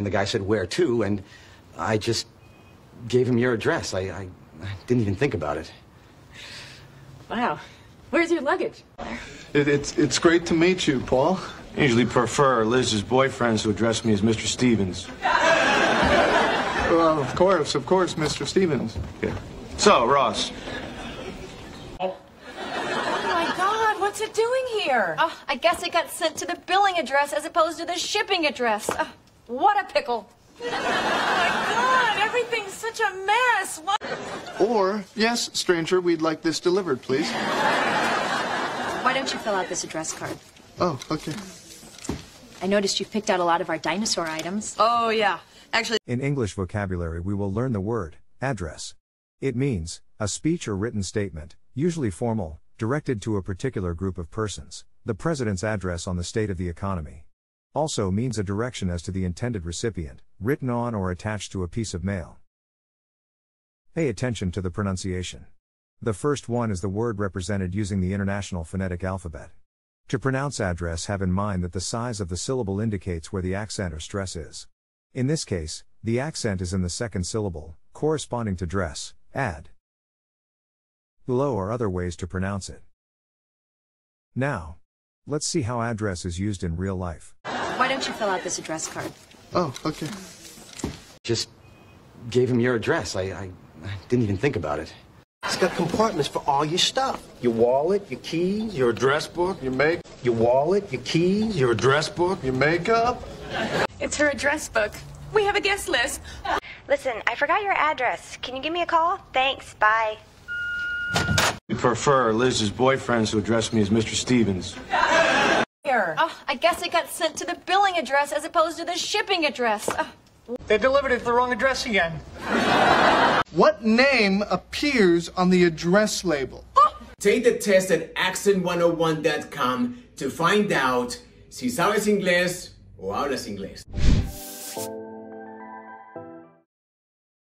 And the guy said, where to? And I just gave him your address. I, I, I didn't even think about it. Wow. Where's your luggage? It, it's, it's great to meet you, Paul. I usually prefer Liz's boyfriends who address me as Mr. Stevens. Well, of course, of course, Mr. Stevens. Yeah. So, Ross, Oh my god, what's it doing here? Oh, I guess it got sent to the billing address as opposed to the shipping address. Oh, what a pickle. Oh my god, everything's such a mess. What? Or, yes, stranger, we'd like this delivered, please. Why don't you fill out this address card? Oh, okay. I noticed you've picked out a lot of our dinosaur items. Oh yeah. Actually, In English vocabulary, we will learn the word address. It means a speech or written statement, usually formal, directed to a particular group of persons. The president's address on the state of the economy. Also means a direction as to the intended recipient, written on or attached to a piece of mail. Pay attention to the pronunciation. The first one is the word represented using the International Phonetic Alphabet. To pronounce address, have in mind that the size of the syllable indicates where the accent or stress is. In this case, the accent is in the second syllable, corresponding to dress, add. Below are other ways to pronounce it. Now, let's see how address is used in real life. Why don't you fill out this address card? Oh, okay. Just gave him your address. I, I, I didn't even think about it. It's got compartments for all your stuff. Your wallet, your keys, your address book, Your make, your wallet, your keys, your your address book. your makeup. it's her address book. We have a guest list. Listen, I forgot your address. Can you give me a call? Thanks. Bye. We prefer Liz's boyfriends who address me as Mr. Stevens. Here. Oh, I guess it got sent to the billing address as opposed to the shipping address. Oh, They delivered it to the wrong address again. What name appears on the address label? Oh. Take the test at accent101.com to find out si sabes inglés o hablas inglés.